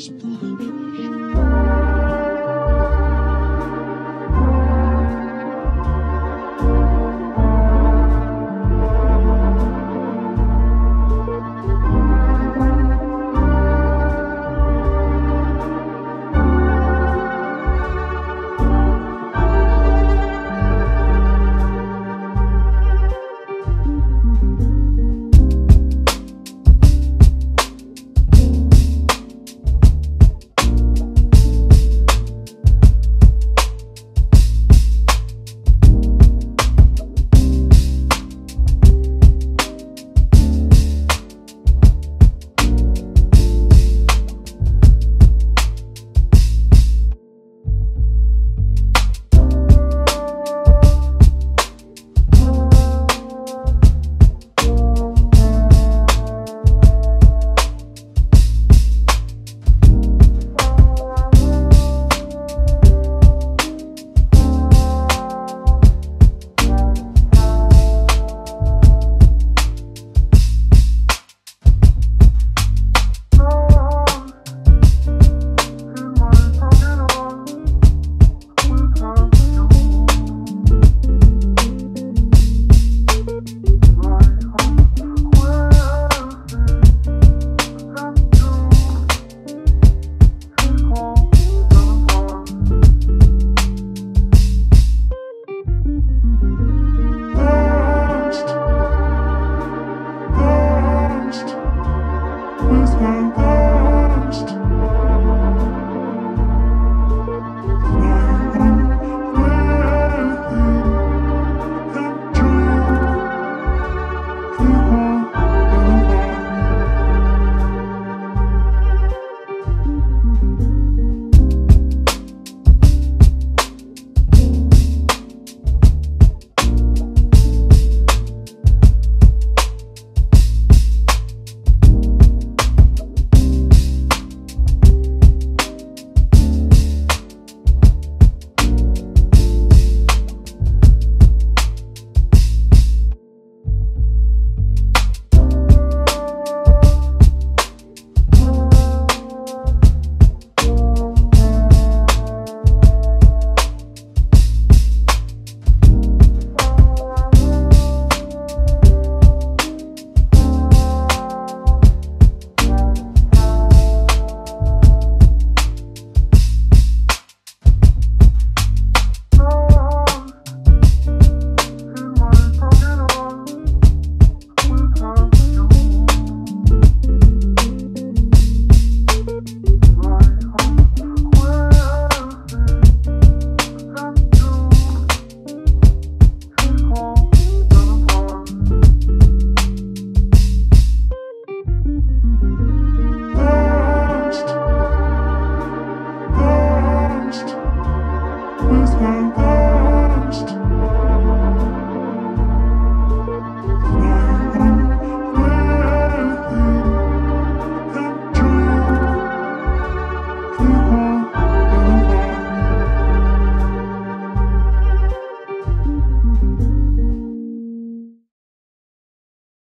ich bin.